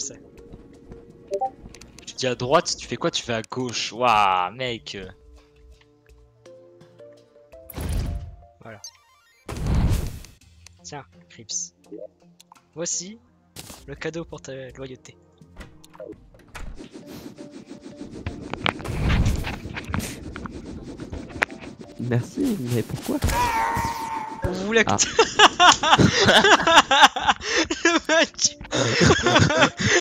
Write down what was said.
sais. Tu dis à droite, tu fais quoi Tu fais à gauche. Waouh, mec. Voilà. Tiens, Crips. Voici le cadeau pour ta loyauté. Merci, mais pourquoi? Vous la Ah. Le mec